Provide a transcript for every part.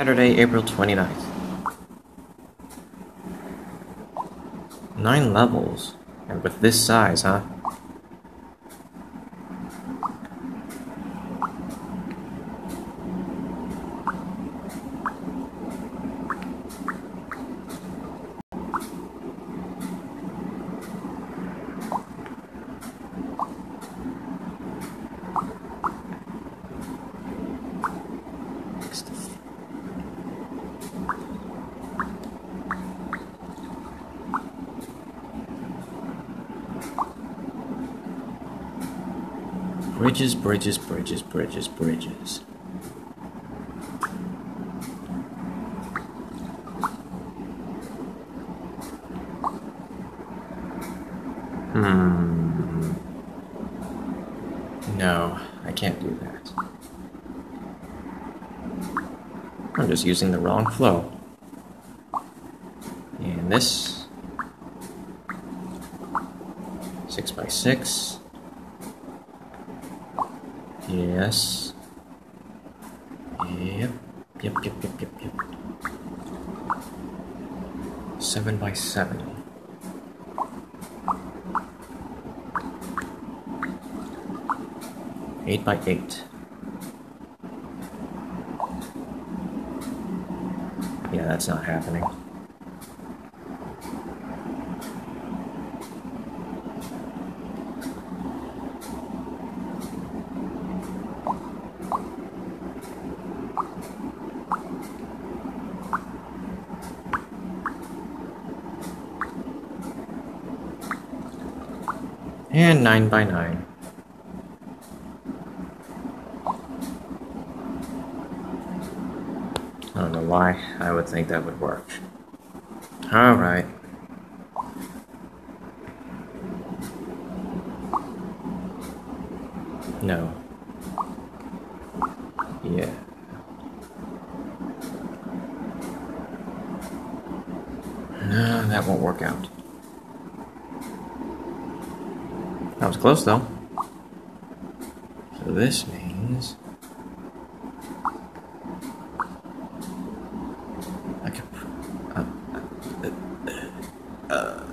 Saturday, April 29th. Nine levels. And with this size, huh? Bridges, bridges, bridges, bridges, bridges. Hmm. No, I can't do that. I'm just using the wrong flow. And this. Six by six. Yes. Yep. Yep, yep, yep, yep, yep. Seven by seven. Eight by eight. Yeah, that's not happening. And 9 by 9. I don't know why I would think that would work. Alright. No. Yeah. No, that won't work out. That was close though. So this means I. Uh, uh, uh,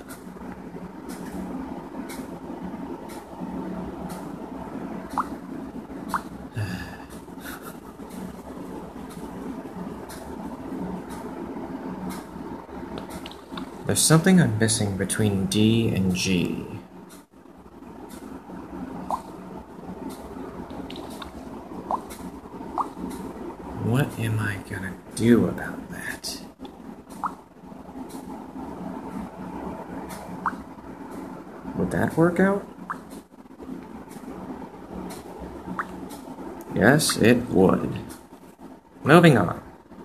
There's something I'm missing between D and G. What am I gonna do about that? Would that work out? Yes, it would. Moving on.